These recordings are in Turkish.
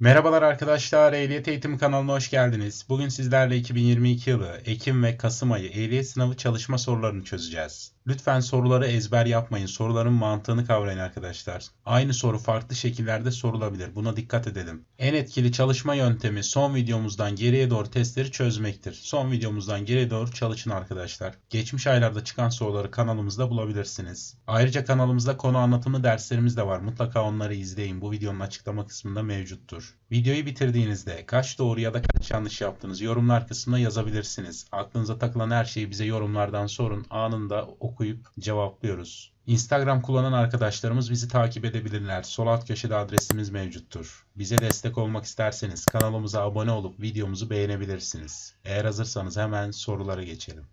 Merhabalar arkadaşlar, Ehliyet Eğitimi kanalına hoş geldiniz. Bugün sizlerle 2022 yılı Ekim ve Kasım ayı ehliyet sınavı çalışma sorularını çözeceğiz. Lütfen soruları ezber yapmayın, soruların mantığını kavrayın arkadaşlar. Aynı soru farklı şekillerde sorulabilir, buna dikkat edelim. En etkili çalışma yöntemi son videomuzdan geriye doğru testleri çözmektir. Son videomuzdan geriye doğru çalışın arkadaşlar. Geçmiş aylarda çıkan soruları kanalımızda bulabilirsiniz. Ayrıca kanalımızda konu anlatımı derslerimiz de var. Mutlaka onları izleyin. Bu videonun açıklama kısmında mevcuttur. Videoyu bitirdiğinizde kaç doğru ya da kaç yanlış yaptığınızı yorumlar kısmına yazabilirsiniz. Aklınıza takılan her şeyi bize yorumlardan sorun. Anında okuyup cevaplıyoruz. Instagram kullanan arkadaşlarımız bizi takip edebilirler. Sol alt köşede adresimiz mevcuttur. Bize destek olmak isterseniz kanalımıza abone olup videomuzu beğenebilirsiniz. Eğer hazırsanız hemen sorulara geçelim.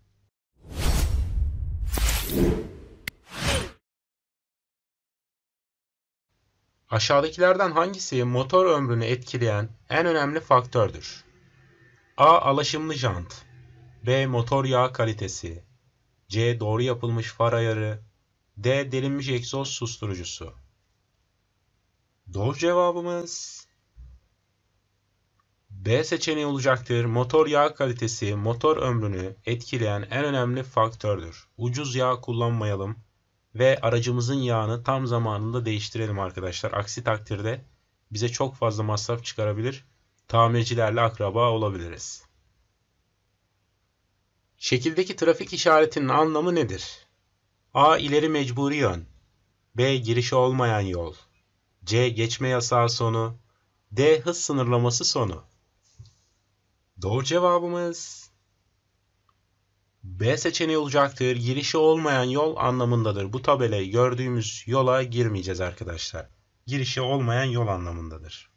Aşağıdakilerden hangisi motor ömrünü etkileyen en önemli faktördür? A. Alaşımlı jant B. Motor yağ kalitesi C. Doğru yapılmış far ayarı D. Delinmiş egzoz susturucusu Doğru cevabımız B seçeneği olacaktır. Motor yağ kalitesi motor ömrünü etkileyen en önemli faktördür. Ucuz yağ kullanmayalım ve aracımızın yağını tam zamanında değiştirelim arkadaşlar. Aksi takdirde bize çok fazla masraf çıkarabilir. Tamircilerle akraba olabiliriz. Şekildeki trafik işaretinin anlamı nedir? A. İleri mecburi yön. B. Girişi olmayan yol. C. Geçme yasağı sonu. D. Hız sınırlaması sonu. Doğru cevabımız B seçeneği olacaktır. Girişi olmayan yol anlamındadır. Bu tabelayı gördüğümüz yola girmeyeceğiz arkadaşlar. Girişi olmayan yol anlamındadır.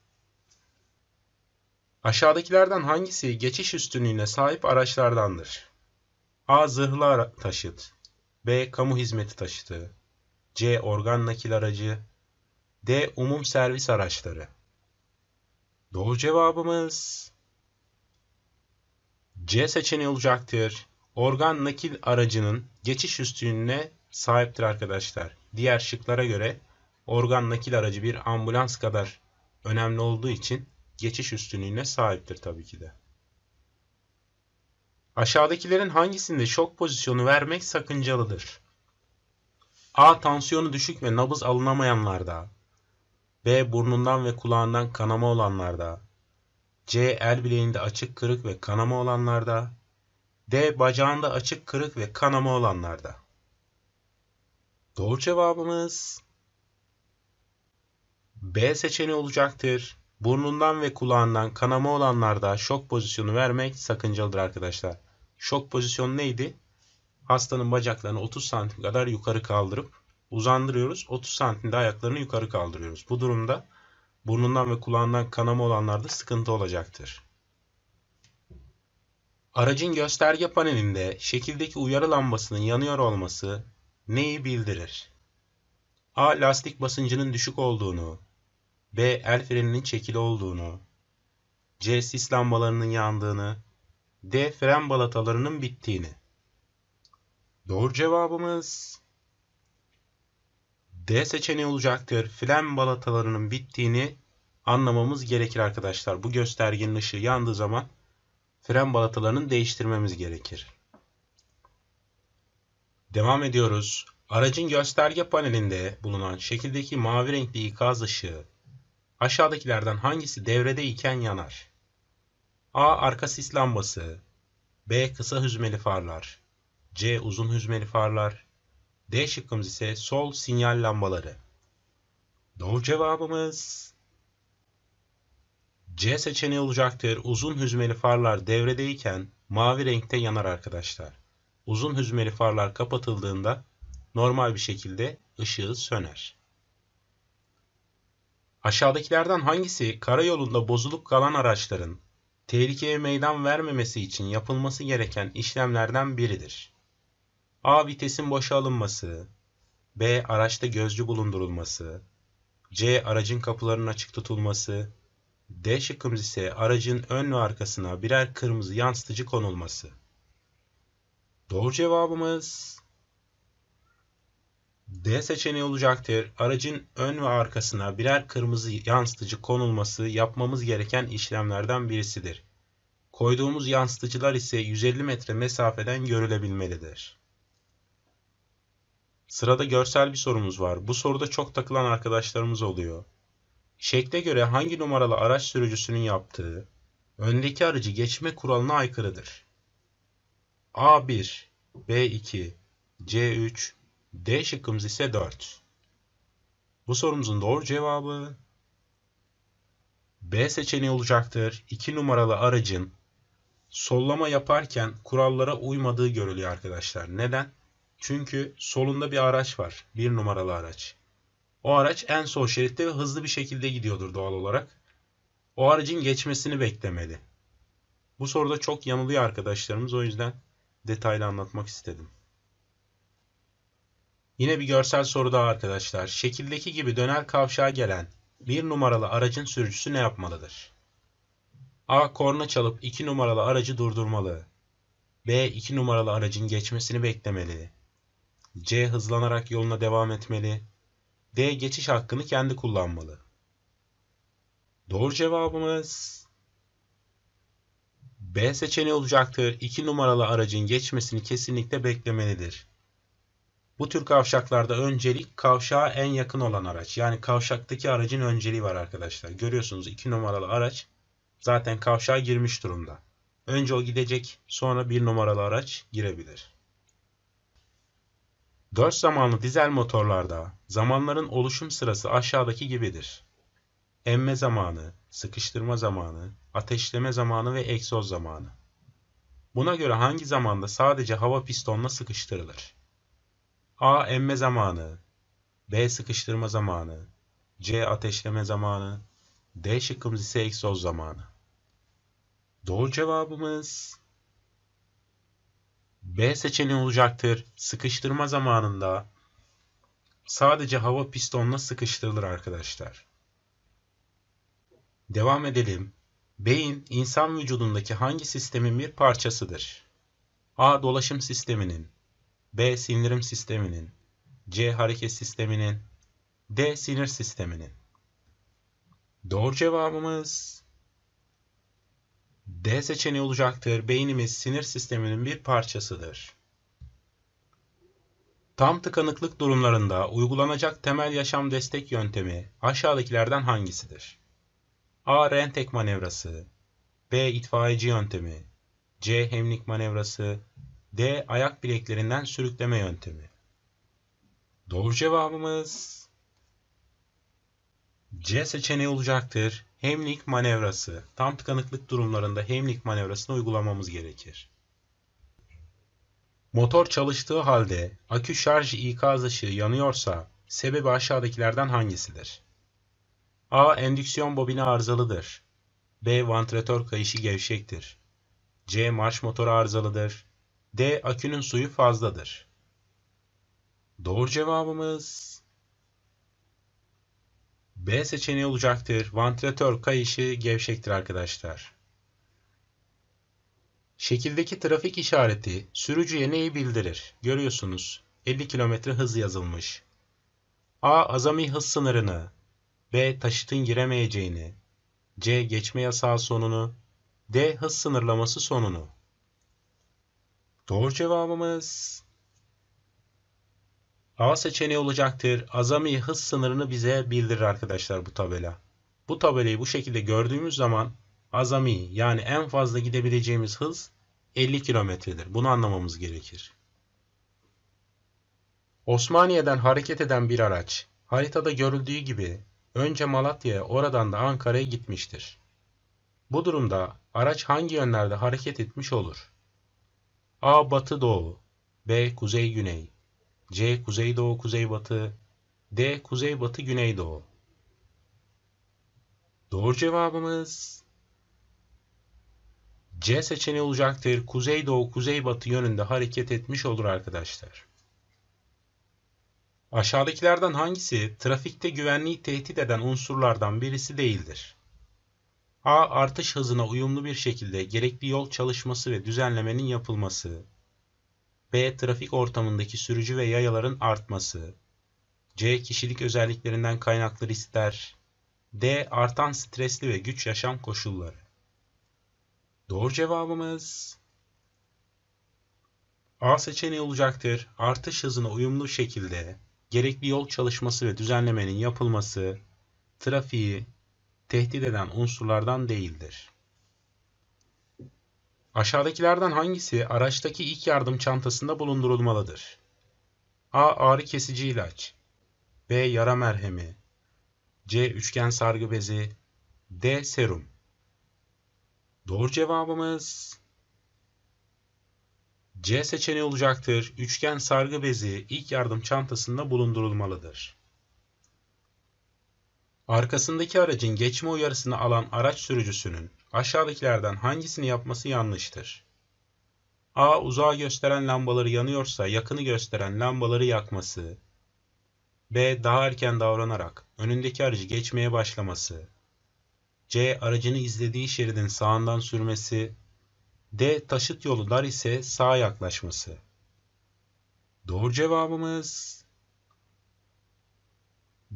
Aşağıdakilerden hangisi geçiş üstünlüğüne sahip araçlardandır? A. Zırhlı taşıt B. Kamu hizmeti taşıtı C. Organ nakil aracı D. Umum servis araçları Doğru cevabımız C seçeneği olacaktır. Organ nakil aracının geçiş üstünlüğüne sahiptir arkadaşlar. Diğer şıklara göre organ nakil aracı bir ambulans kadar önemli olduğu için geçiş üstünlüğüne sahiptir tabii ki de. Aşağıdakilerin hangisinde şok pozisyonu vermek sakıncalıdır? A. Tansiyonu düşük ve nabız alınamayanlarda. B. Burnundan ve kulağından kanama olanlarda. C. El bileğinde açık kırık ve kanama olanlarda. D. Bacağında açık kırık ve kanama olanlarda. Doğru cevabımız B seçeneği olacaktır. Burnundan ve kulağından kanama olanlarda şok pozisyonu vermek sakıncalıdır arkadaşlar. Şok pozisyonu neydi? Hastanın bacaklarını 30 santim kadar yukarı kaldırıp uzandırıyoruz. 30 santimde ayaklarını yukarı kaldırıyoruz. Bu durumda burnundan ve kulağından kanama olanlarda sıkıntı olacaktır. Aracın gösterge panelinde şekildeki uyarı lambasının yanıyor olması neyi bildirir? A. Lastik basıncının düşük olduğunu B. El freninin çekili olduğunu C. Sis lambalarının yandığını D. Fren balatalarının bittiğini Doğru cevabımız D seçeneği olacaktır. Fren balatalarının bittiğini anlamamız gerekir arkadaşlar. Bu göstergenin ışığı yandığı zaman fren balatalarını değiştirmemiz gerekir. Devam ediyoruz. Aracın gösterge panelinde bulunan şekildeki mavi renkli ikaz ışığı aşağıdakilerden hangisi devrede iken yanar? A. Arka sis lambası B. Kısa hüzmeli farlar C. Uzun hüzmeli farlar D şıkkımız ise sol sinyal lambaları. Doğru cevabımız C seçeneği olacaktır. Uzun hüzmeli farlar devredeyken mavi renkte yanar arkadaşlar. Uzun hüzmeli farlar kapatıldığında normal bir şekilde ışığı söner. Aşağıdakilerden hangisi karayolunda bozulup kalan araçların tehlikeye meydan vermemesi için yapılması gereken işlemlerden biridir? A. Vitesin boşa alınması B. Araçta gözcü bulundurulması C. Aracın kapılarının açık tutulması D şıkkımız ise aracın ön ve arkasına birer kırmızı yansıtıcı konulması. Doğru cevabımız D seçeneği olacaktır. Aracın ön ve arkasına birer kırmızı yansıtıcı konulması yapmamız gereken işlemlerden birisidir. Koyduğumuz yansıtıcılar ise 150 metre mesafeden görülebilmelidir. Sırada görsel bir sorumuz var. Bu soruda çok takılan arkadaşlarımız oluyor. Şekle göre hangi numaralı araç sürücüsünün yaptığı öndeki aracı geçme kuralına aykırıdır? A1, B2, C3, D şıkkımız ise 4. Bu sorumuzun doğru cevabı B seçeneği olacaktır. 2 numaralı aracın sollama yaparken kurallara uymadığı görülüyor arkadaşlar. Neden? Çünkü solunda bir araç var. Bir numaralı araç. O araç en sol şeritte ve hızlı bir şekilde gidiyordur doğal olarak. O aracın geçmesini beklemeli. Bu soruda çok yanılıyor arkadaşlarımız o yüzden detaylı anlatmak istedim. Yine bir görsel soru daha arkadaşlar. Şekildeki gibi dönel kavşağa gelen bir numaralı aracın sürücüsü ne yapmalıdır? A. Korna çalıp 2 numaralı aracı durdurmalı. B. 2 numaralı aracın geçmesini beklemeli. C. Hızlanarak yoluna devam etmeli. D. Geçiş hakkını kendi kullanmalı. Doğru cevabımız B seçeneği olacaktır. 2 numaralı aracın geçmesini kesinlikle beklemelidir. Bu tür kavşaklarda öncelik kavşağa en yakın olan araç. Yani kavşaktaki aracın önceliği var arkadaşlar. Görüyorsunuz 2 numaralı araç zaten kavşağa girmiş durumda. Önce o gidecek sonra 1 numaralı araç girebilir. 4 zamanlı dizel motorlarda zamanların oluşum sırası aşağıdaki gibidir. Emme zamanı, sıkıştırma zamanı, ateşleme zamanı ve egzoz zamanı. Buna göre hangi zamanda sadece hava pistonla sıkıştırılır? A. Emme zamanı B. Sıkıştırma zamanı C. Ateşleme zamanı D şıkkımız ise egzoz zamanı. Doğru cevabımız B seçeneği olacaktır. Sıkıştırma zamanında sadece hava pistonla sıkıştırılır arkadaşlar. Devam edelim. Beyin insan vücudundaki hangi sistemin bir parçasıdır? A. Dolaşım sisteminin B. Sindirim sisteminin C. Hareket sisteminin D. Sinir sisteminin Doğru cevabımız D seçeneği olacaktır. Beynimiz sinir sisteminin bir parçasıdır. Tam tıkanıklık durumlarında uygulanacak temel yaşam destek yöntemi aşağıdakilerden hangisidir? A. Rentek manevrası B. itfaiyeci yöntemi C. Hemlik manevrası D. Ayak bileklerinden sürükleme yöntemi. Doğru cevabımız C seçeneği olacaktır. Hemlik manevrası. Tam tıkanıklık durumlarında Hemlik manevrasını uygulamamız gerekir. Motor çalıştığı halde akü şarj ikaz ışığı yanıyorsa sebebi aşağıdakilerden hangisidir? A. Endüksiyon bobini arızalıdır. B. Vantilatör kayışı gevşektir. C. Marş motoru arızalıdır. D. Akünün suyu fazladır. Doğru cevabımız B seçeneği olacaktır. Vantilatör kayışı gevşektir arkadaşlar. Şekildeki trafik işareti sürücüye neyi bildirir? Görüyorsunuz 50 km hız yazılmış. A. Azami hız sınırını B. Taşıtın giremeyeceğini C. Geçme yasağı sonunu D. Hız sınırlaması sonunu Doğru cevabımız A seçeneği olacaktır. Azami hız sınırını bize bildirir arkadaşlar bu tabela. Bu tabelayı bu şekilde gördüğümüz zaman azami yani en fazla gidebileceğimiz hız 50 kilometredir. Bunu anlamamız gerekir. Osmaniye'den hareket eden bir araç haritada görüldüğü gibi önce Malatya'ya oradan da Ankara'ya gitmiştir. Bu durumda araç hangi yönlerde hareket etmiş olur? A. Batı Doğu B. Kuzey Güney C. Kuzeydoğu Kuzeybatı D. Kuzeybatı Güneydoğu Doğru cevabımız C seçeneği olacaktır. Kuzeydoğu Kuzeybatı yönünde hareket etmiş olur arkadaşlar. Aşağıdakilerden hangisi trafikte güvenliği tehdit eden unsurlardan birisi değildir? A. Artış hızına uyumlu bir şekilde gerekli yol çalışması ve düzenlemenin yapılması. B. Trafik ortamındaki sürücü ve yayaların artması. C. Kişilik özelliklerinden kaynaklı riskler. D. Artan stresli ve güç yaşam koşulları. Doğru cevabımız A seçeneği olacaktır. Artış hızına uyumlu şekilde gerekli yol çalışması ve düzenlemenin yapılması trafiği tehdit eden unsurlardan değildir. Aşağıdakilerden hangisi araçtaki ilk yardım çantasında bulundurulmalıdır? A. Ağrı kesici ilaç B. Yara merhemi C. Üçgen sargı bezi D. Serum Doğru cevabımız C seçeneği olacaktır. Üçgen sargı bezi ilk yardım çantasında bulundurulmalıdır. Arkasındaki aracın geçme uyarısını alan araç sürücüsünün aşağıdakilerden hangisini yapması yanlıştır? A. Uzağa gösteren lambaları yanıyorsa yakını gösteren lambaları yakması. B. Daha erken davranarak önündeki aracı geçmeye başlaması. C. Aracını izlediği şeridin sağından sürmesi. D. Taşıt yolu dar ise sağa yaklaşması. Doğru cevabımız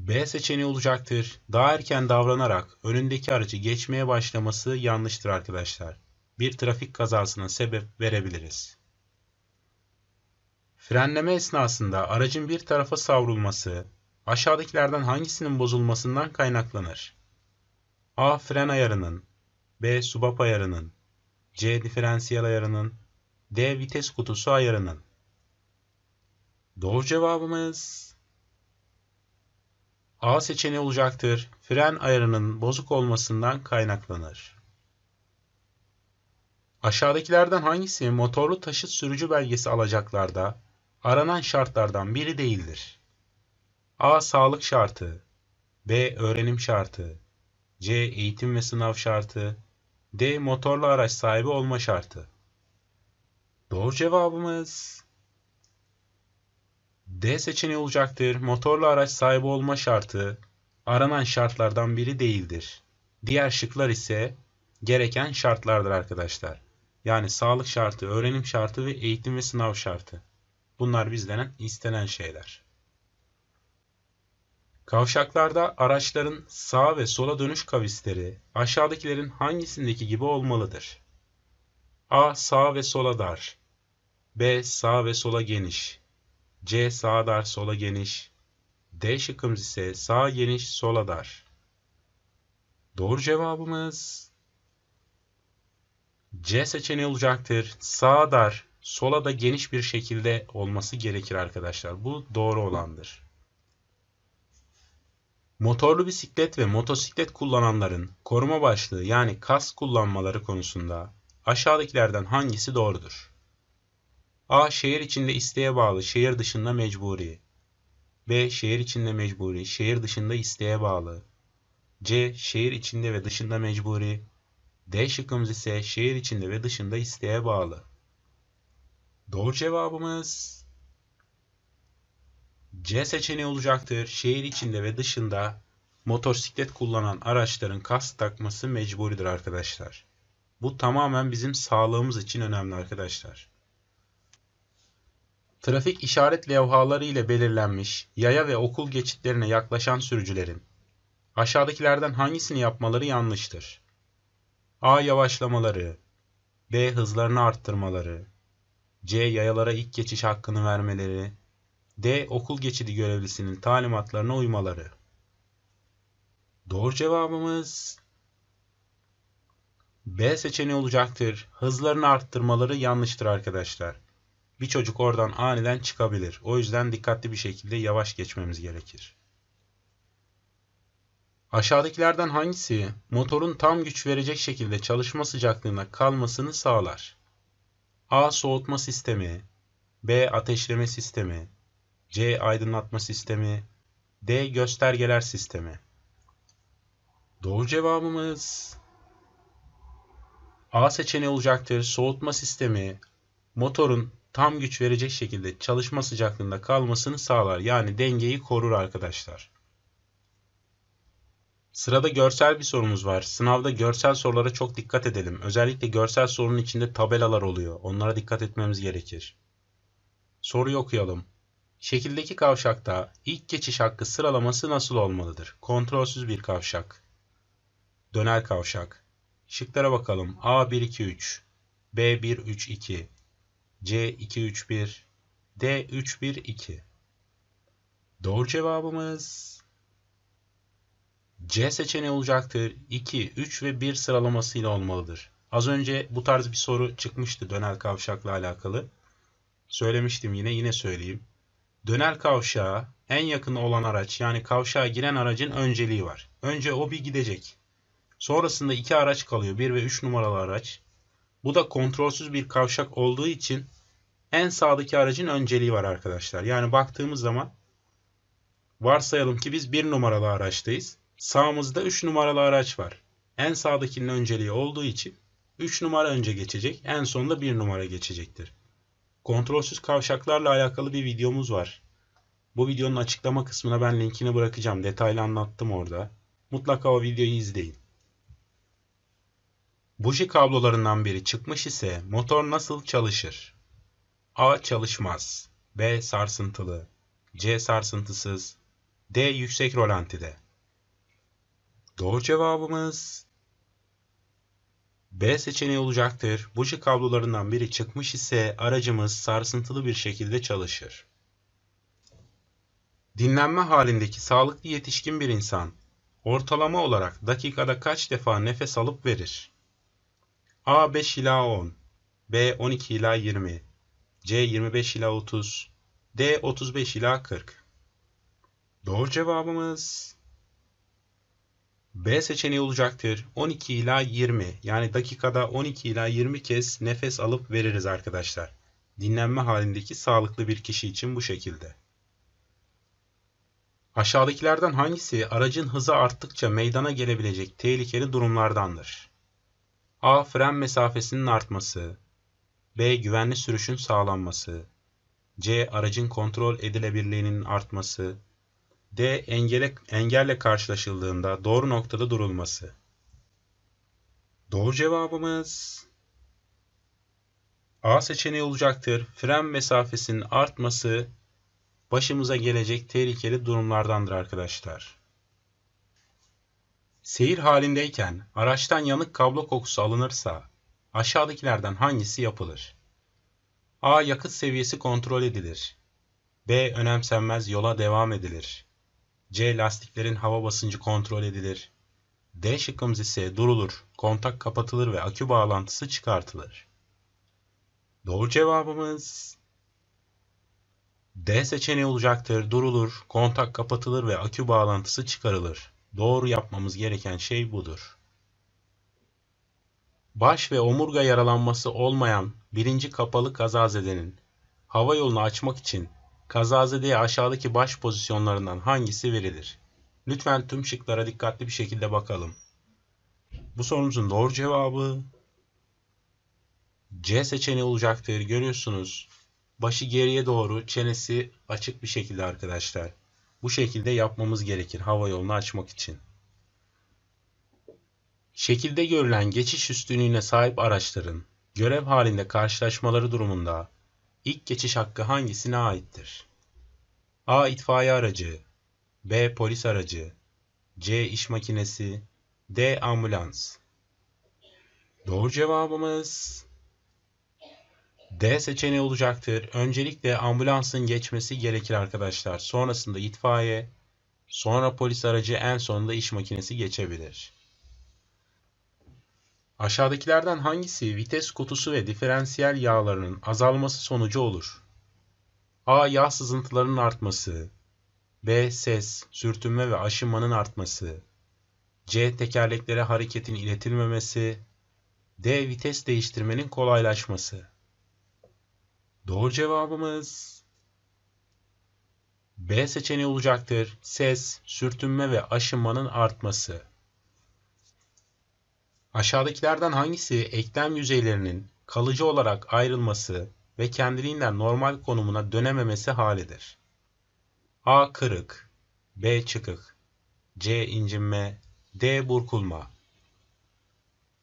B seçeneği olacaktır. Daha erken davranarak önündeki aracı geçmeye başlaması yanlıştır arkadaşlar. Bir trafik kazasına sebep verebiliriz. Frenleme esnasında aracın bir tarafa savrulması aşağıdakilerden hangisinin bozulmasından kaynaklanır? A. Fren ayarının B. Subap ayarının C. Diferansiyel ayarının D. Vites kutusu ayarının Doğru cevabımız A seçeneği olacaktır. Fren ayarının bozuk olmasından kaynaklanır. Aşağıdakilerden hangisi motorlu taşıt sürücü belgesi alacaklarda aranan şartlardan biri değildir? A. Sağlık şartı B. Öğrenim şartı C. Eğitim ve sınav şartı D. Motorlu araç sahibi olma şartı Doğru cevabımız D seçeneği olacaktır. Motorlu araç sahibi olma şartı aranan şartlardan biri değildir. Diğer şıklar ise gereken şartlardır arkadaşlar. Yani sağlık şartı, öğrenim şartı ve eğitim ve sınav şartı. Bunlar bizden istenen şeyler. Kavşaklarda araçların sağa ve sola dönüş kavisleri aşağıdakilerin hangisindeki gibi olmalıdır? A. Sağ ve sola dar. B. Sağ ve sola geniş. C. Sağa dar, sola geniş. D şıkkımız ise sağ geniş, sola dar. Doğru cevabımız C seçeneği olacaktır. Sağa dar, sola da geniş bir şekilde olması gerekir arkadaşlar. Bu doğru olandır. Motorlu bisiklet ve motosiklet kullananların koruma başlığı yani kas kullanmaları konusunda aşağıdakilerden hangisi doğrudur? A. Şehir içinde isteğe bağlı, şehir dışında mecburi. B. Şehir içinde mecburi, şehir dışında isteğe bağlı. C. Şehir içinde ve dışında mecburi. D şıkkımız ise şehir içinde ve dışında isteğe bağlı. Doğru cevabımız C seçeneği olacaktır. Şehir içinde ve dışında motosiklet kullanan araçların kask takması mecburidir arkadaşlar. Bu tamamen bizim sağlığımız için önemli arkadaşlar. Trafik işaret levhaları ile belirlenmiş yaya ve okul geçitlerine yaklaşan sürücülerin aşağıdakilerden hangisini yapmaları yanlıştır? A. Yavaşlamaları B. Hızlarını arttırmaları C. Yayalara ilk geçiş hakkını vermeleri D. Okul geçidi görevlisinin talimatlarına uymaları Doğru cevabımız B seçeneği olacaktır. Hızlarını arttırmaları yanlıştır arkadaşlar bir çocuk oradan aniden çıkabilir. O yüzden dikkatli bir şekilde yavaş geçmemiz gerekir. Aşağıdakilerden hangisi motorun tam güç verecek şekilde çalışma sıcaklığına kalmasını sağlar? A. Soğutma sistemi B. Ateşleme sistemi C. Aydınlatma sistemi D. Göstergeler sistemi Doğru cevabımız A seçeneği olacaktır. Soğutma sistemi motorun tam güç verecek şekilde çalışma sıcaklığında kalmasını sağlar. Yani dengeyi korur arkadaşlar. Sırada görsel bir sorumuz var. Sınavda görsel sorulara çok dikkat edelim. Özellikle görsel sorunun içinde tabelalar oluyor. Onlara dikkat etmemiz gerekir. Soruyu okuyalım. Şekildeki kavşakta ilk geçiş hakkı sıralaması nasıl olmalıdır? Kontrolsüz bir kavşak. Döner kavşak. Şıklara bakalım. A 1 2 3, B 1 3 2, C 2 3 1, D 3 1 2. Doğru cevabımız C seçeneği olacaktır. 2, 3 ve 1 sıralamasıyla olmalıdır. Az önce bu tarz bir soru çıkmıştı dönel kavşakla alakalı. Söylemiştim yine yine söyleyeyim. Dönel kavşağa en yakın olan araç yani kavşağa giren aracın önceliği var. Önce o bir gidecek. Sonrasında iki araç kalıyor. 1 ve 3 numaralı araç. Bu da kontrolsüz bir kavşak olduğu için en sağdaki aracın önceliği var arkadaşlar. Yani baktığımız zaman varsayalım ki biz 1 numaralı araçtayız. Sağımızda 3 numaralı araç var. En sağdakinin önceliği olduğu için 3 numara önce geçecek. En sonunda 1 numara geçecektir. Kontrolsüz kavşaklarla alakalı bir videomuz var. Bu videonun açıklama kısmına ben linkini bırakacağım. Detaylı anlattım orada. Mutlaka o videoyu izleyin. Buji kablolarından biri çıkmış ise motor nasıl çalışır? A. Çalışmaz. B. Sarsıntılı. C. Sarsıntısız. D. Yüksek rolantide. Doğru cevabımız B seçeneği olacaktır. Buji kablolarından biri çıkmış ise aracımız sarsıntılı bir şekilde çalışır. Dinlenme halindeki sağlıklı yetişkin bir insan ortalama olarak dakikada kaç defa nefes alıp verir? A 5 ila 10, B 12 ila 20, C 25 ila 30, D 35 ila 40. Doğru cevabımız B seçeneği olacaktır. 12 ila 20 yani dakikada 12 ila 20 kez nefes alıp veririz arkadaşlar. Dinlenme halindeki sağlıklı bir kişi için bu şekilde. Aşağıdakilerden hangisi aracın hızı arttıkça meydana gelebilecek tehlikeli durumlardandır? A. Fren mesafesinin artması. B. Güvenli sürüşün sağlanması. C. Aracın kontrol edilebilirliğinin artması. D. Engele, engelle karşılaşıldığında doğru noktada durulması. Doğru cevabımız A seçeneği olacaktır. Fren mesafesinin artması başımıza gelecek tehlikeli durumlardandır arkadaşlar. Seyir halindeyken araçtan yanık kablo kokusu alınırsa aşağıdakilerden hangisi yapılır? A. Yakıt seviyesi kontrol edilir. B. Önemsenmez yola devam edilir. C. Lastiklerin hava basıncı kontrol edilir. D şıkkımız ise durulur, kontak kapatılır ve akü bağlantısı çıkartılır. Doğru cevabımız D seçeneği olacaktır. Durulur, kontak kapatılır ve akü bağlantısı çıkarılır. Doğru yapmamız gereken şey budur. Baş ve omurga yaralanması olmayan birinci kapalı kazazedenin hava yolunu açmak için kazazedeye aşağıdaki baş pozisyonlarından hangisi verilir? Lütfen tüm şıklara dikkatli bir şekilde bakalım. Bu sorumuzun doğru cevabı C seçeneği olacaktır. Görüyorsunuz. Başı geriye doğru, çenesi açık bir şekilde arkadaşlar. Bu şekilde yapmamız gerekir hava yolunu açmak için. Şekilde görülen geçiş üstünlüğüne sahip araçların görev halinde karşılaşmaları durumunda ilk geçiş hakkı hangisine aittir? A. itfaiye aracı B. Polis aracı C. iş makinesi D. Ambulans Doğru cevabımız D seçeneği olacaktır. Öncelikle ambulansın geçmesi gerekir arkadaşlar. Sonrasında itfaiye, sonra polis aracı, en sonunda iş makinesi geçebilir. Aşağıdakilerden hangisi vites kutusu ve diferansiyel yağlarının azalması sonucu olur? A. Yağ sızıntılarının artması. B. Ses, sürtünme ve aşınmanın artması. C. Tekerleklere hareketin iletilmemesi. D. Vites değiştirmenin kolaylaşması. Doğru cevabımız B seçeneği olacaktır. Ses, sürtünme ve aşınmanın artması. Aşağıdakilerden hangisi eklem yüzeylerinin kalıcı olarak ayrılması ve kendiliğinden normal konumuna dönememesi halidir? A. Kırık B. Çıkık C. incinme D. Burkulma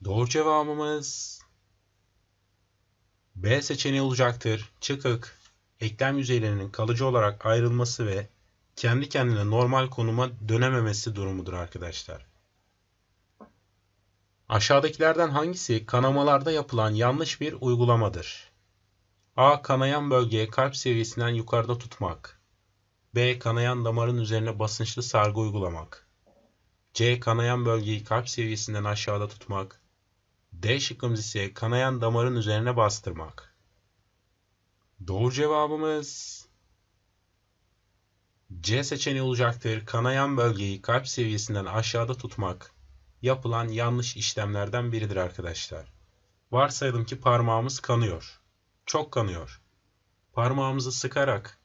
Doğru cevabımız B seçeneği olacaktır. Çıkık. eklem yüzeylerinin kalıcı olarak ayrılması ve kendi kendine normal konuma dönememesi durumudur arkadaşlar. Aşağıdakilerden hangisi kanamalarda yapılan yanlış bir uygulamadır? A. Kanayan bölgeye kalp seviyesinden yukarıda tutmak. B. Kanayan damarın üzerine basınçlı sargı uygulamak. C. Kanayan bölgeyi kalp seviyesinden aşağıda tutmak. D şıkkımız ise kanayan damarın üzerine bastırmak. Doğru cevabımız C seçeneği olacaktır. Kanayan bölgeyi kalp seviyesinden aşağıda tutmak yapılan yanlış işlemlerden biridir arkadaşlar. Varsayalım ki parmağımız kanıyor. Çok kanıyor. Parmağımızı sıkarak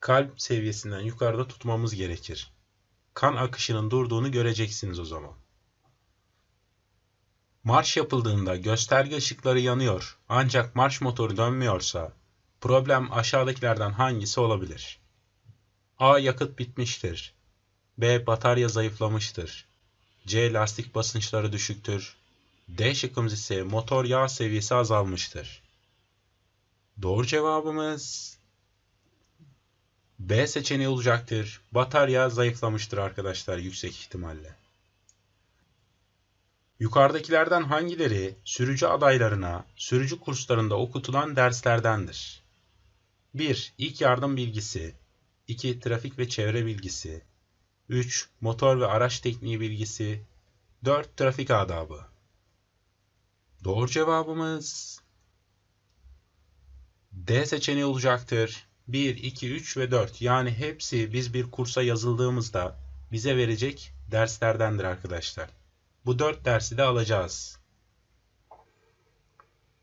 kalp seviyesinden yukarıda tutmamız gerekir. Kan akışının durduğunu göreceksiniz o zaman. Marş yapıldığında gösterge ışıkları yanıyor ancak marş motoru dönmüyorsa problem aşağıdakilerden hangisi olabilir? A. Yakıt bitmiştir. B. Batarya zayıflamıştır. C. Lastik basınçları düşüktür. D şıkkımız ise motor yağ seviyesi azalmıştır. Doğru cevabımız B seçeneği olacaktır. Batarya zayıflamıştır arkadaşlar yüksek ihtimalle. Yukarıdakilerden hangileri sürücü adaylarına sürücü kurslarında okutulan derslerdendir? 1. İlk yardım bilgisi 2. Trafik ve çevre bilgisi 3. Motor ve araç tekniği bilgisi 4. Trafik adabı Doğru cevabımız D seçeneği olacaktır. 1, 2, 3 ve 4 yani hepsi biz bir kursa yazıldığımızda bize verecek derslerdendir arkadaşlar. Bu 4 dersi de alacağız.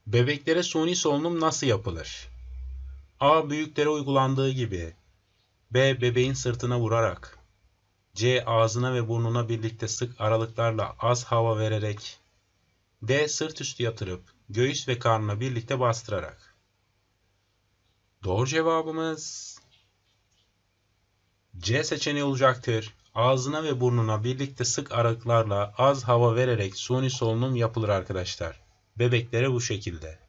Bebeklere suni solunum nasıl yapılır? A. Büyüklere uygulandığı gibi. B. Bebeğin sırtına vurarak. C. Ağzına ve burnuna birlikte sık aralıklarla az hava vererek. D. Sırt üstü yatırıp göğüs ve karnına birlikte bastırarak. Doğru cevabımız C seçeneği olacaktır. Ağzına ve burnuna birlikte sık aralıklarla az hava vererek suni solunum yapılır arkadaşlar. Bebeklere bu şekilde.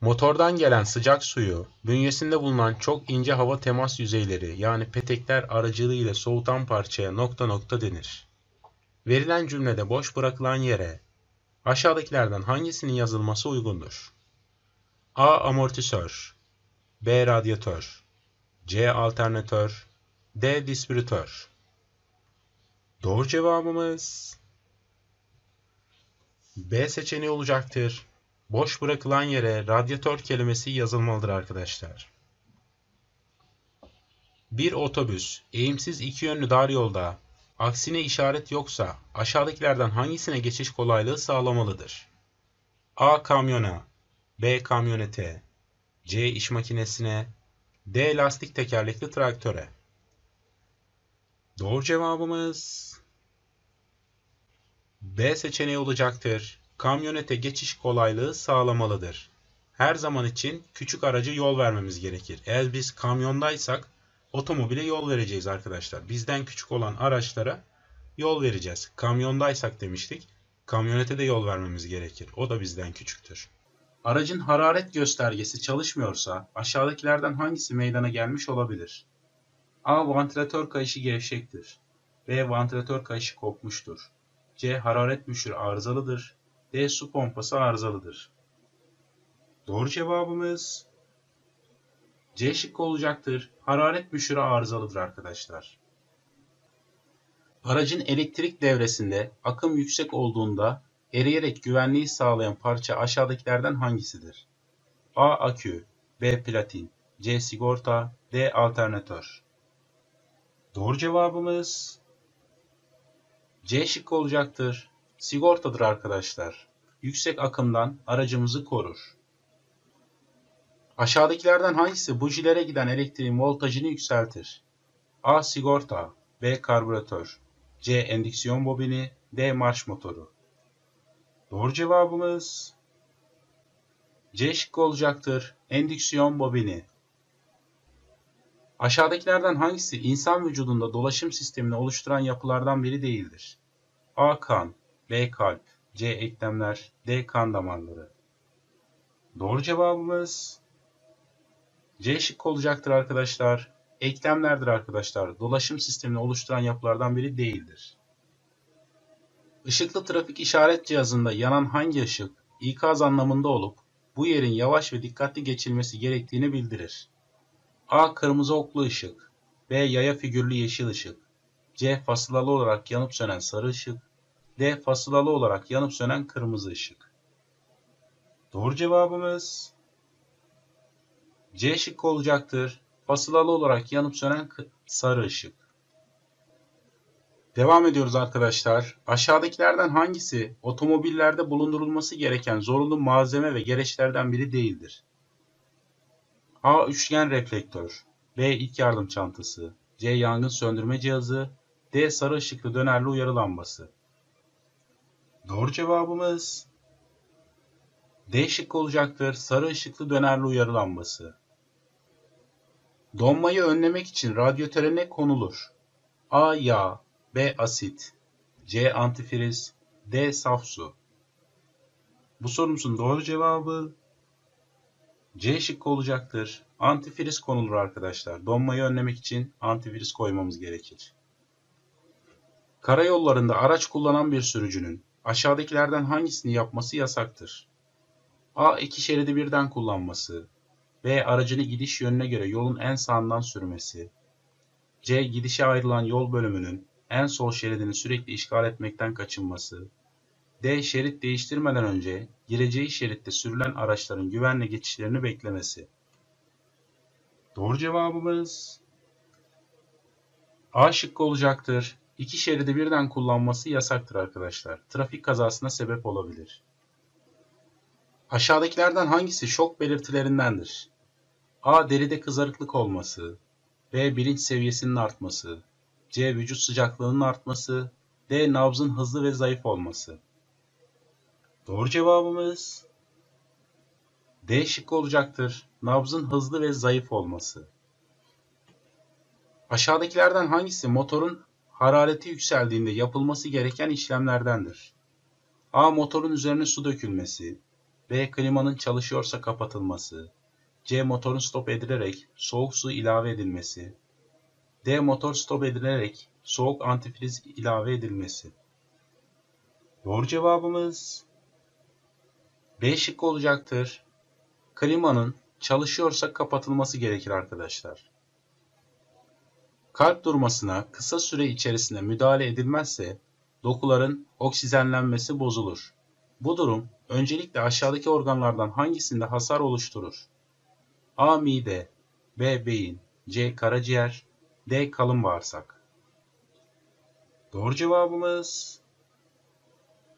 Motordan gelen sıcak suyu bünyesinde bulunan çok ince hava temas yüzeyleri yani petekler aracılığıyla soğutan parçaya nokta nokta denir. Verilen cümlede boş bırakılan yere aşağıdakilerden hangisinin yazılması uygundur? A. Amortisör B. Radyatör C. Alternatör D. Distribütör Doğru cevabımız B seçeneği olacaktır. Boş bırakılan yere radyatör kelimesi yazılmalıdır arkadaşlar. Bir otobüs eğimsiz iki yönlü dar yolda aksine işaret yoksa aşağıdakilerden hangisine geçiş kolaylığı sağlamalıdır? A. Kamyona B. Kamyonete C. iş makinesine D. Lastik tekerlekli traktöre Doğru cevabımız B seçeneği olacaktır. Kamyonete geçiş kolaylığı sağlamalıdır. Her zaman için küçük aracı yol vermemiz gerekir. Eğer biz kamyondaysak otomobile yol vereceğiz arkadaşlar. Bizden küçük olan araçlara yol vereceğiz. Kamyondaysak demiştik. Kamyonete de yol vermemiz gerekir. O da bizden küçüktür. Aracın hararet göstergesi çalışmıyorsa aşağıdakilerden hangisi meydana gelmiş olabilir? A. Vantilatör kayışı gevşektir. B. Vantilatör kayışı kopmuştur. C. Hararet müşürü arızalıdır. D. Su pompası arızalıdır. Doğru cevabımız C şıkkı olacaktır. Hararet müşürü arızalıdır arkadaşlar. Aracın elektrik devresinde akım yüksek olduğunda eriyerek güvenliği sağlayan parça aşağıdakilerden hangisidir? A. Akü B. Platin C. Sigorta D. Alternatör Doğru cevabımız C şıkkı olacaktır. Sigortadır arkadaşlar. Yüksek akımdan aracımızı korur. Aşağıdakilerden hangisi bujilere giden elektriğin voltajını yükseltir? A. Sigorta B. Karbüratör C. Endüksiyon bobini D. Marş motoru Doğru cevabımız C şıkkı olacaktır. Endüksiyon bobini. Aşağıdakilerden hangisi insan vücudunda dolaşım sistemini oluşturan yapılardan biri değildir? A. Kan B. Kalp C. Eklemler D. Kan damarları Doğru cevabımız C şık olacaktır arkadaşlar. Eklemlerdir arkadaşlar. Dolaşım sistemini oluşturan yapılardan biri değildir. Işıklı trafik işaret cihazında yanan hangi ışık ikaz anlamında olup bu yerin yavaş ve dikkatli geçilmesi gerektiğini bildirir. A. Kırmızı oklu ışık B. Yaya figürlü yeşil ışık C. Fasılalı olarak yanıp sönen sarı ışık D. Fasılalı olarak yanıp sönen kırmızı ışık. Doğru cevabımız C şıkkı olacaktır. Fasılalı olarak yanıp sönen sarı ışık. Devam ediyoruz arkadaşlar. Aşağıdakilerden hangisi otomobillerde bulundurulması gereken zorunlu malzeme ve gereçlerden biri değildir? A. Üçgen reflektör B. İlk yardım çantası C. Yangın söndürme cihazı D. Sarı ışıklı dönerli uyarı lambası Doğru cevabımız D şıkkı olacaktır. Sarı ışıklı dönerli uyarı lambası. Donmayı önlemek için radyatöre ne konulur? A. Yağ B. Asit C. Antifriz D. Saf su Bu sorumuzun doğru cevabı C şıkkı olacaktır. Antifriz konulur arkadaşlar. Donmayı önlemek için antifriz koymamız gerekir. Karayollarında araç kullanan bir sürücünün aşağıdakilerden hangisini yapması yasaktır? A. iki şeridi birden kullanması. B. Aracını gidiş yönüne göre yolun en sağından sürmesi. C. Gidişe ayrılan yol bölümünün en sol şeridini sürekli işgal etmekten kaçınması. D. Şerit değiştirmeden önce gireceği şeritte sürülen araçların güvenle geçişlerini beklemesi. Doğru cevabımız A şıkkı olacaktır. İki şeridi birden kullanması yasaktır arkadaşlar. Trafik kazasına sebep olabilir. Aşağıdakilerden hangisi şok belirtilerindendir? A. Deride kızarıklık olması. B. Bilinç seviyesinin artması. C. Vücut sıcaklığının artması. D. Nabzın hızlı ve zayıf olması. Doğru cevabımız D şıkkı olacaktır. Nabzın hızlı ve zayıf olması. Aşağıdakilerden hangisi motorun harareti yükseldiğinde yapılması gereken işlemlerdendir? A. Motorun üzerine su dökülmesi. B. Klimanın çalışıyorsa kapatılması. C. Motorun stop edilerek soğuk su ilave edilmesi. D. Motor stop edilerek soğuk antifriz ilave edilmesi. Doğru cevabımız B şıkkı olacaktır. Klimanın çalışıyorsa kapatılması gerekir arkadaşlar. Kalp durmasına kısa süre içerisinde müdahale edilmezse dokuların oksijenlenmesi bozulur. Bu durum öncelikle aşağıdaki organlardan hangisinde hasar oluşturur? A. Mide B. Beyin C. Karaciğer D. Kalın bağırsak Doğru cevabımız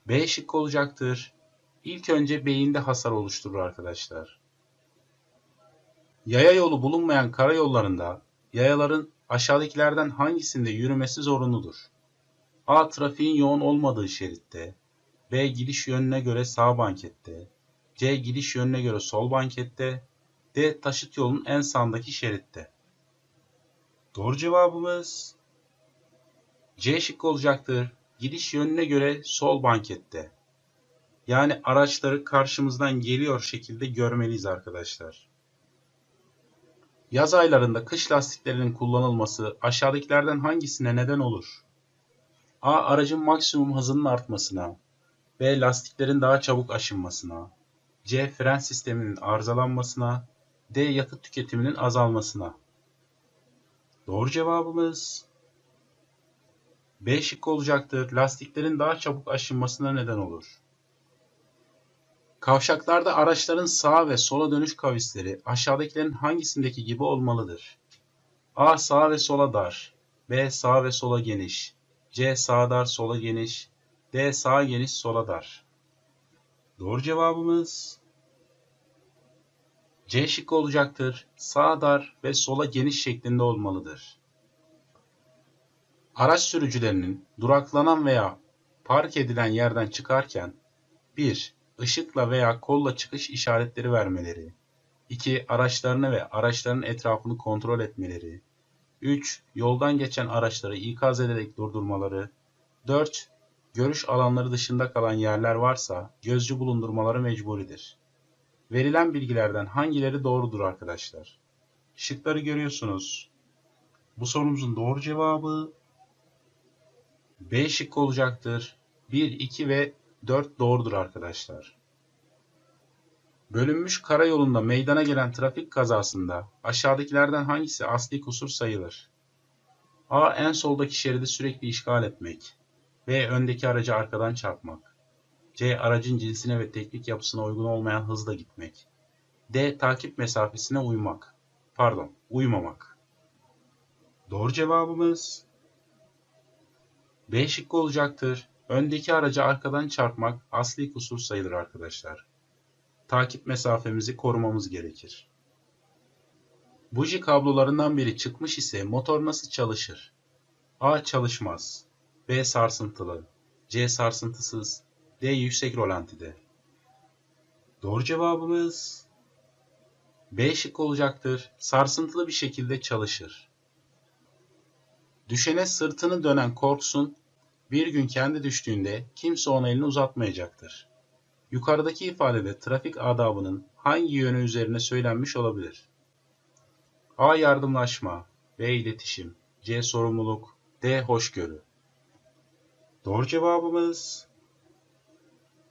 B şıkkı olacaktır. İlk önce beyinde hasar oluşturur arkadaşlar. Yaya yolu bulunmayan karayollarında yayaların aşağıdakilerden hangisinde yürümesi zorunludur? A. Trafiğin yoğun olmadığı şeritte. B. Gidiş yönüne göre sağ bankette. C. Gidiş yönüne göre sol bankette. D. Taşıt yolunun en sağındaki şeritte. Doğru cevabımız C şıkkı olacaktır. Gidiş yönüne göre sol bankette. Yani araçları karşımızdan geliyor şekilde görmeliyiz arkadaşlar. Yaz aylarında kış lastiklerinin kullanılması aşağıdakilerden hangisine neden olur? A. Aracın maksimum hızının artmasına. B. Lastiklerin daha çabuk aşınmasına. C. Fren sisteminin arızalanmasına. D. Yakıt tüketiminin azalmasına. Doğru cevabımız B şıkkı olacaktır. Lastiklerin daha çabuk aşınmasına neden olur. Kavşaklarda araçların sağa ve sola dönüş kavisleri aşağıdakilerin hangisindeki gibi olmalıdır? A. Sağa ve sola dar. B. Sağa ve sola geniş. C. Sağa dar, sola geniş. D. Sağa geniş, sola dar. Doğru cevabımız C şıkkı olacaktır. Sağa dar ve sola geniş şeklinde olmalıdır. Araç sürücülerinin duraklanan veya park edilen yerden çıkarken 1 ışıkla veya kolla çıkış işaretleri vermeleri. 2. Araçlarını ve araçların etrafını kontrol etmeleri. 3. Yoldan geçen araçları ikaz ederek durdurmaları. 4. Görüş alanları dışında kalan yerler varsa gözcü bulundurmaları mecburidir. Verilen bilgilerden hangileri doğrudur arkadaşlar? Şıkları görüyorsunuz. Bu sorumuzun doğru cevabı B şıkkı olacaktır. 1, 2 ve 4 doğrudur arkadaşlar. Bölünmüş karayolunda meydana gelen trafik kazasında aşağıdakilerden hangisi asli kusur sayılır? A. En soldaki şeridi sürekli işgal etmek. B. Öndeki aracı arkadan çarpmak. C. Aracın cinsine ve teknik yapısına uygun olmayan hızla gitmek. D. Takip mesafesine uymak. Pardon, uymamak. Doğru cevabımız B şıkkı olacaktır. Öndeki aracı arkadan çarpmak asli kusur sayılır arkadaşlar. Takip mesafemizi korumamız gerekir. Buji kablolarından biri çıkmış ise motor nasıl çalışır? A. Çalışmaz. B. Sarsıntılı. C. Sarsıntısız. D. Yüksek rolantide. Doğru cevabımız B şık olacaktır. Sarsıntılı bir şekilde çalışır. Düşene sırtını dönen korksun, bir gün kendi düştüğünde kimse ona elini uzatmayacaktır. Yukarıdaki ifadede trafik adabının hangi yönü üzerine söylenmiş olabilir? A. Yardımlaşma B. iletişim C. Sorumluluk D. Hoşgörü Doğru cevabımız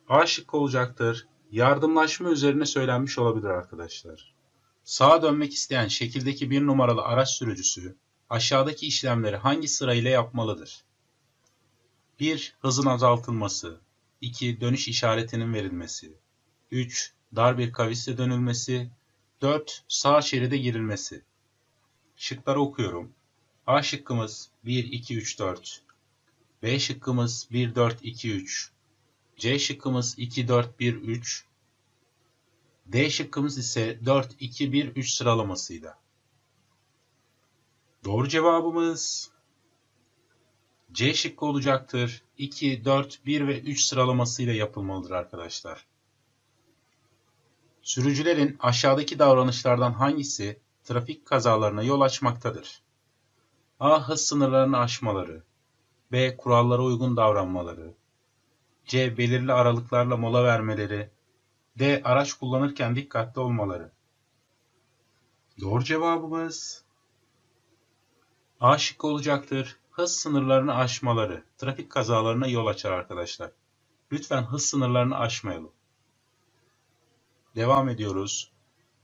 A şıkkı olacaktır. Yardımlaşma üzerine söylenmiş olabilir arkadaşlar. Sağa dönmek isteyen şekildeki bir numaralı araç sürücüsü aşağıdaki işlemleri hangi sırayla yapmalıdır? 1. Hızın azaltılması 2. Dönüş işaretinin verilmesi 3. Dar bir kavisle dönülmesi 4. Sağ şeride girilmesi Şıkları okuyorum. A şıkkımız 1, 2, 3, 4. B şıkkımız 1, 4, 2, 3. C şıkkımız 2, 4, 1, 3. D şıkkımız ise 4, 2, 1, 3 sıralamasıydı. Doğru cevabımız C şıkkı olacaktır. 2, 4, 1 ve 3 sıralamasıyla yapılmalıdır arkadaşlar. Sürücülerin aşağıdaki davranışlardan hangisi trafik kazalarına yol açmaktadır? A. Hız sınırlarını aşmaları. B. Kurallara uygun davranmaları. C. Belirli aralıklarla mola vermeleri. D. Araç kullanırken dikkatli olmaları. Doğru cevabımız A şıkkı olacaktır. Hız sınırlarını aşmaları trafik kazalarına yol açar arkadaşlar. Lütfen hız sınırlarını aşmayalım. Devam ediyoruz.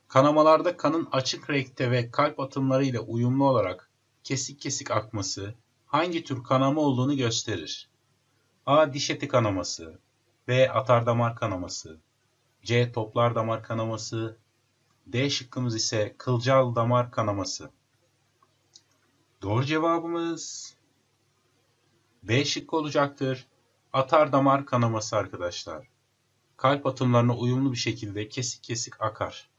Kanamalarda kanın açık renkte ve kalp atımları ile uyumlu olarak kesik kesik akması hangi tür kanama olduğunu gösterir. A. Diş eti kanaması B. Atardamar kanaması C. Toplar damar kanaması D şıkkımız ise kılcal damar kanaması. Doğru cevabımız B şıkkı olacaktır. Atar damar kanaması arkadaşlar. Kalp atımlarına uyumlu bir şekilde kesik kesik akar.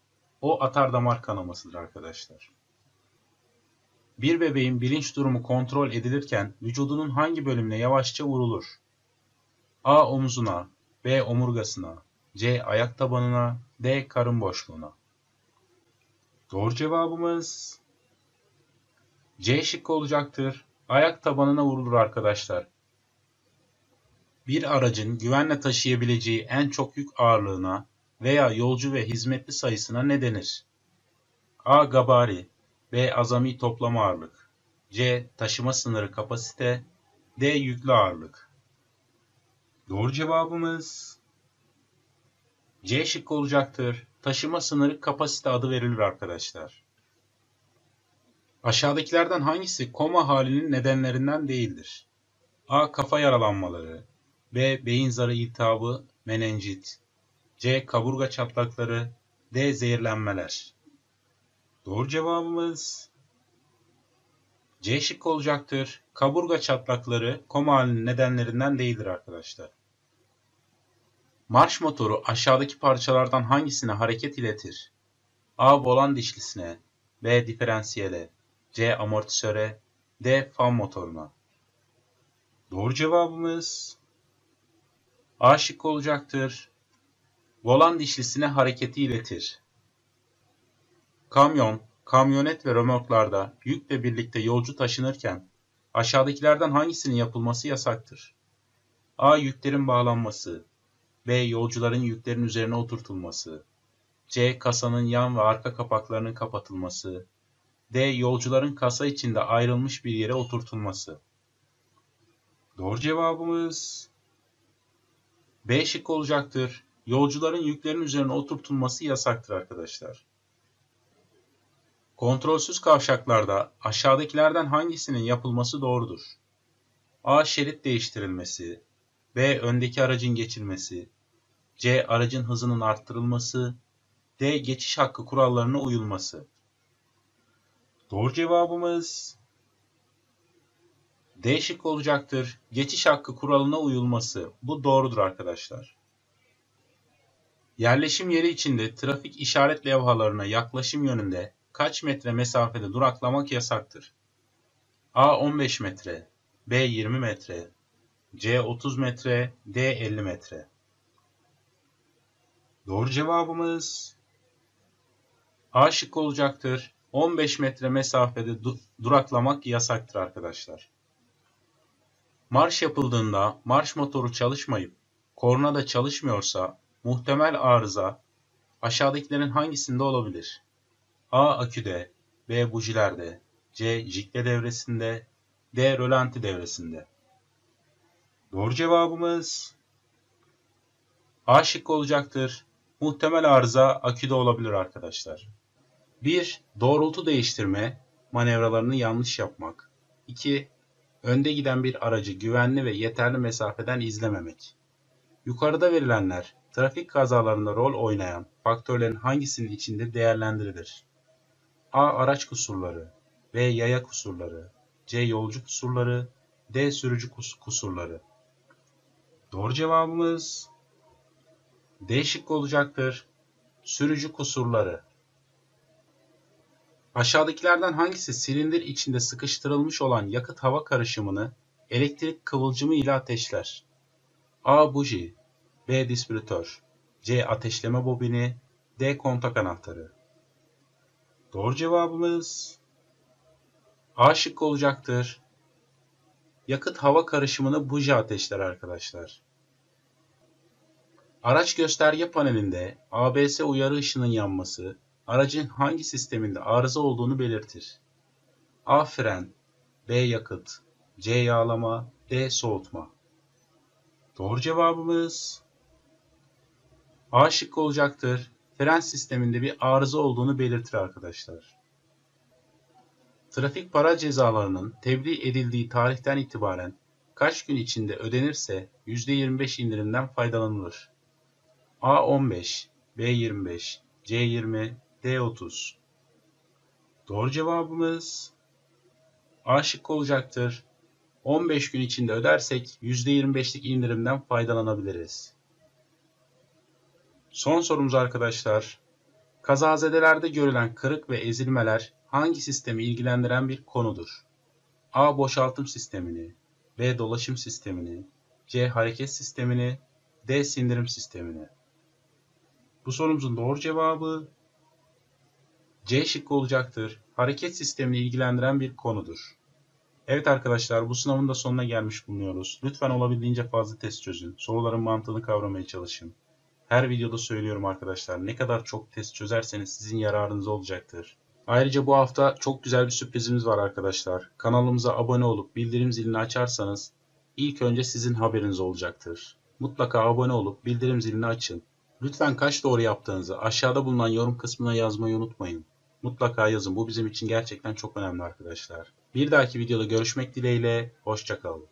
O atar damar kanamasıdır arkadaşlar. Bir bebeğin bilinç durumu kontrol edilirken vücudunun hangi bölümüne yavaşça vurulur? A. Omuzuna B. Omurgasına C. Ayak tabanına D. Karın boşluğuna Doğru cevabımız C şıkkı olacaktır. Ayak tabanına vurulur arkadaşlar. Bir aracın güvenle taşıyabileceği en çok yük ağırlığına veya yolcu ve hizmetli sayısına ne denir? A. Gabari B. Azami toplama ağırlık C. Taşıma sınırı kapasite D. Yüklü ağırlık Doğru cevabımız C şıkkı olacaktır. Taşıma sınırı kapasite adı verilir arkadaşlar. Aşağıdakilerden hangisi koma halinin nedenlerinden değildir? A. Kafa yaralanmaları B. Beyin zarı iltihabı, menenjit C. Kaburga çatlakları D. Zehirlenmeler Doğru cevabımız C şıkkı olacaktır. Kaburga çatlakları koma halinin nedenlerinden değildir arkadaşlar. Marş motoru aşağıdaki parçalardan hangisine hareket iletir? A. Volan dişlisine B. Diferansiyele C. Amortisöre D. Fan motoruna Doğru cevabımız A şıkkı olacaktır. Volan dişlisine hareketi iletir. Kamyon, kamyonet ve römorklarda yükle birlikte yolcu taşınırken aşağıdakilerden hangisinin yapılması yasaktır? A. Yüklerin bağlanması B. Yolcuların yüklerin üzerine oturtulması C. Kasanın yan ve arka kapaklarının kapatılması D. Yolcuların kasa içinde ayrılmış bir yere oturtulması. Doğru cevabımız B şık olacaktır. Yolcuların yüklerin üzerine oturtulması yasaktır arkadaşlar. Kontrolsüz kavşaklarda aşağıdakilerden hangisinin yapılması doğrudur? A. Şerit değiştirilmesi. B. Öndeki aracın geçilmesi. C. Aracın hızının arttırılması. D. Geçiş hakkı kurallarına uyulması. Doğru cevabımız D şık olacaktır. Geçiş hakkı kuralına uyulması. Bu doğrudur arkadaşlar. Yerleşim yeri içinde trafik işaret levhalarına yaklaşım yönünde kaç metre mesafede duraklamak yasaktır? A 15 metre, B 20 metre, C 30 metre, D 50 metre. Doğru cevabımız A şık olacaktır. 15 metre mesafede du duraklamak yasaktır arkadaşlar. Marş yapıldığında marş motoru çalışmayıp korna da çalışmıyorsa muhtemel arıza aşağıdakilerin hangisinde olabilir? A. Aküde B. Bujilerde C. Jikle devresinde D. Rölanti devresinde. Doğru cevabımız A şıkkı olacaktır. Muhtemel arıza aküde olabilir arkadaşlar. 1. Doğrultu değiştirme manevralarını yanlış yapmak. 2. Önde giden bir aracı güvenli ve yeterli mesafeden izlememek. Yukarıda verilenler trafik kazalarında rol oynayan faktörlerin hangisinin içinde değerlendirilir? A. Araç kusurları B. Yaya kusurları C. Yolcu kusurları D. Sürücü kusurları Doğru cevabımız D şıkkı olacaktır. Sürücü kusurları. Aşağıdakilerden hangisi silindir içinde sıkıştırılmış olan yakıt hava karışımını elektrik kıvılcımı ile ateşler? A. Buji B. Distribütör C. Ateşleme bobini D. Kontak anahtarı Doğru cevabımız A şıkkı olacaktır. Yakıt hava karışımını buji ateşler arkadaşlar. Araç gösterge panelinde ABS uyarı ışının yanması aracın hangi sisteminde arıza olduğunu belirtir. A. Fren B. Yakıt C. Yağlama D. Soğutma Doğru cevabımız A şıkkı olacaktır. Fren sisteminde bir arıza olduğunu belirtir arkadaşlar. Trafik para cezalarının tebliğ edildiği tarihten itibaren kaç gün içinde ödenirse %25 indirimden faydalanılır. A15, B25, C20, D30. Doğru cevabımız A şıkkı olacaktır. 15 gün içinde ödersek %25'lik indirimden faydalanabiliriz. Son sorumuz arkadaşlar. Kazazedelerde görülen kırık ve ezilmeler hangi sistemi ilgilendiren bir konudur? A. Boşaltım sistemini, B. Dolaşım sistemini, C. Hareket sistemini, D. Sindirim sistemini. Bu sorumuzun doğru cevabı C şıkkı olacaktır. Hareket sistemini ilgilendiren bir konudur. Evet arkadaşlar bu sınavın da sonuna gelmiş bulunuyoruz. Lütfen olabildiğince fazla test çözün. Soruların mantığını kavramaya çalışın. Her videoda söylüyorum arkadaşlar. Ne kadar çok test çözerseniz sizin yararınız olacaktır. Ayrıca bu hafta çok güzel bir sürprizimiz var arkadaşlar. Kanalımıza abone olup bildirim zilini açarsanız ilk önce sizin haberiniz olacaktır. Mutlaka abone olup bildirim zilini açın. Lütfen kaç doğru yaptığınızı aşağıda bulunan yorum kısmına yazmayı unutmayın. Mutlaka yazın. Bu bizim için gerçekten çok önemli arkadaşlar. Bir dahaki videoda görüşmek dileğiyle. Hoşçakalın.